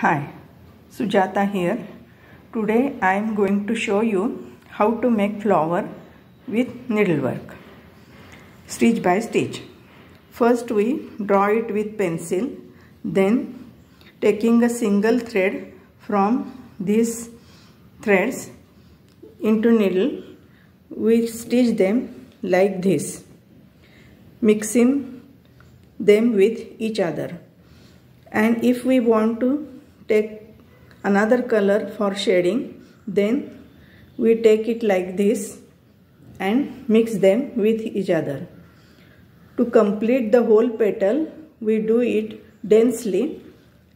Hi, Sujata here. Today I am going to show you how to make flower with needlework. Stitch by stitch. First we draw it with pencil, then taking a single thread from these threads into needle, we stitch them like this, mixing them with each other. And if we want to take another color for shading then we take it like this and mix them with each other. To complete the whole petal we do it densely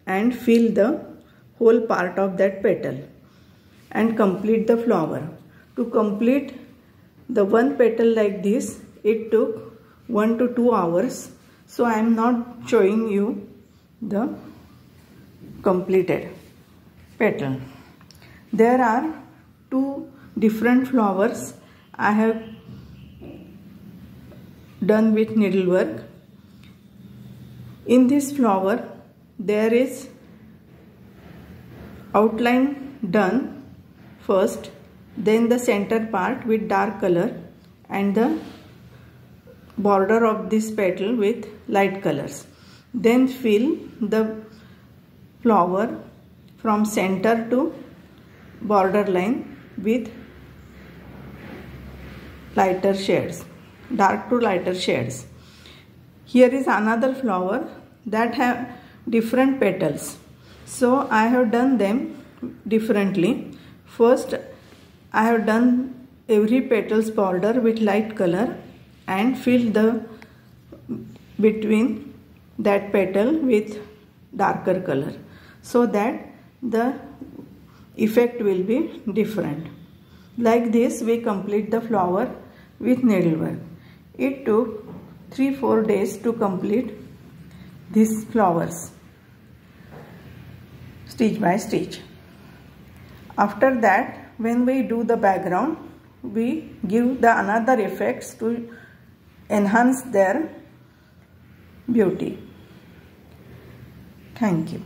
and fill the whole part of that petal and complete the flower. To complete the one petal like this it took 1 to 2 hours so I am not showing you the completed petal. There are two different flowers I have done with needlework. In this flower there is outline done first then the center part with dark color and the border of this petal with light colors then fill the flower from center to borderline with lighter shades dark to lighter shades. Here is another flower that have different petals. So I have done them differently. First I have done every petals border with light color and fill the between that petal with darker color so that the effect will be different. Like this we complete the flower with needlework. It took 3-4 days to complete these flowers stitch by stitch. After that when we do the background we give the another effects to enhance their beauty. Thank you.